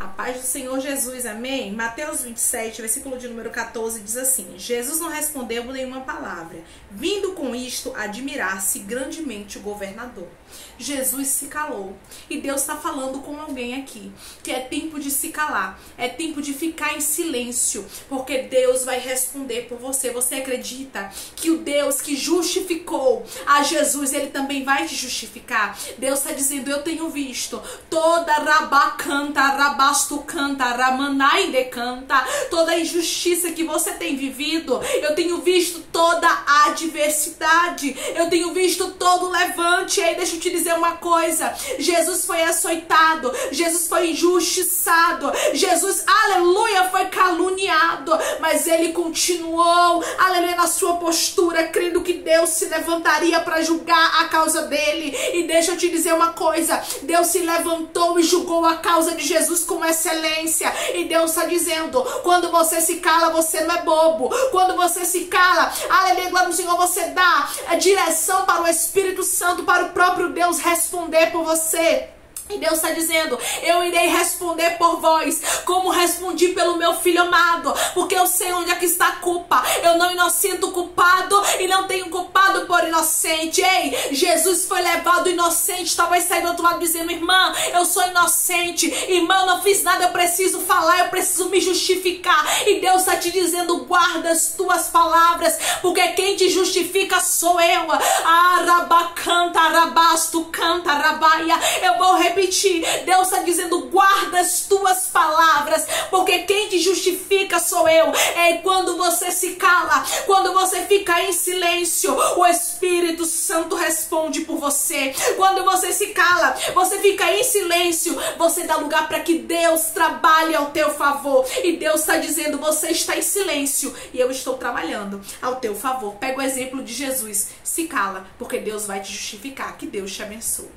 up paz do Senhor Jesus, amém? Mateus 27, versículo de número 14, diz assim: Jesus não respondeu nenhuma palavra, vindo com isto admirar-se grandemente o governador. Jesus se calou. E Deus está falando com alguém aqui que é tempo de se calar, é tempo de ficar em silêncio, porque Deus vai responder por você. Você acredita que o Deus que justificou a Jesus, ele também vai te justificar? Deus está dizendo: Eu tenho visto toda rabacanta, rabasto canta, ramanai decanta, toda a injustiça que você tem vivido. Eu tenho visto toda a adversidade. Eu tenho visto todo o levante. E aí, deixa eu te dizer uma coisa: Jesus foi açoitado, Jesus foi injustiçado, Jesus, aleluia, foi mas ele continuou, aleluia, na sua postura, crendo que Deus se levantaria para julgar a causa dele. E deixa eu te dizer uma coisa: Deus se levantou e julgou a causa de Jesus com excelência. E Deus está dizendo: quando você se cala, você não é bobo. Quando você se cala, aleluia, glória ao Senhor, você dá a direção para o Espírito Santo, para o próprio Deus responder por você. E Deus está dizendo: Eu irei responder por vós, como respondi pelo meu filho amado, porque eu sei onde é que está a culpa. Eu não inocento culpado e não tenho culpado por inocente. Ei, Jesus foi levado inocente. Talvez sair do outro lado dizendo: Irmã, eu sou inocente. Irmã, eu não fiz nada. Eu preciso falar, eu preciso me justificar. E Deus está te dizendo: Guarda as tuas palavras, porque quem te justifica sou eu. Arabasto, canta, arabaia. Eu vou repetir. Deus está dizendo: guarda as tuas palavras, porque quem te justifica sou eu. É quando você se cala, quando você fica em silêncio, o Espírito Santo responde por você. Quando você se cala, você fica em silêncio, você dá lugar para que Deus trabalhe ao teu favor. E Deus está dizendo: você está em silêncio e eu estou trabalhando ao teu favor. Pega o exemplo de Jesus: se cala, porque Deus vai te justificar. Que Deus te abençoe.